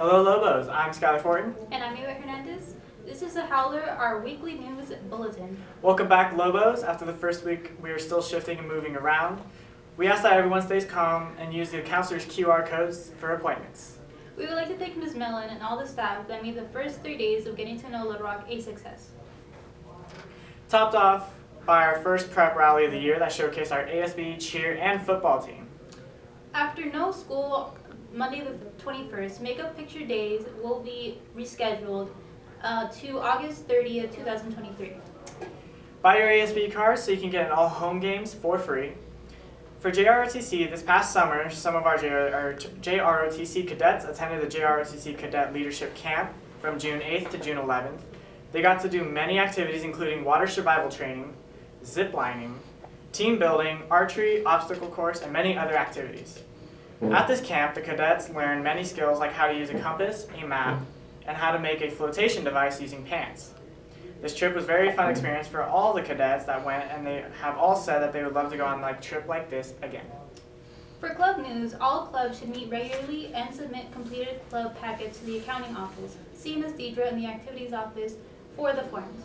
Hello, Lobos. I'm Skyler Fortin. And I'm Eva Hernandez. This is the Howler, our weekly news bulletin. Welcome back, Lobos. After the first week, we are still shifting and moving around. We ask that everyone stays calm and use the counselor's QR codes for appointments. We would like to thank Ms. Mellon and all the staff that made the first three days of getting to know Littlerock a success. Topped off by our first prep rally of the year that showcased our ASB cheer and football team. After no school Monday the 21st, Makeup Picture Days will be rescheduled uh, to August 30th, 2023. Buy your ASB cards so you can get in all home games for free. For JROTC, this past summer, some of our JROTC cadets attended the JROTC Cadet Leadership Camp from June 8th to June 11th. They got to do many activities including water survival training, zip lining, team building, archery, obstacle course, and many other activities. At this camp, the cadets learned many skills like how to use a compass, a map, and how to make a flotation device using pants. This trip was a very fun experience for all the cadets that went, and they have all said that they would love to go on a trip like this again. For club news, all clubs should meet regularly and submit completed club packets to the accounting office. See Ms. Deidre in the activities office for the forms.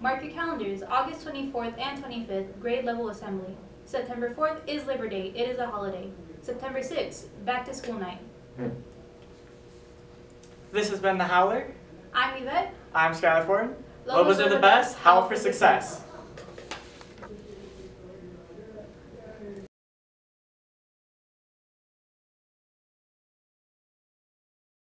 Mark your calendars, August 24th and 25th, grade level assembly. September 4th is Labor Day, it is a holiday. September 6th, back to school night. Hmm. This has been The Howler. I'm Ivette. I'm Skyler Fortin. Lobos are the best. Howl for success.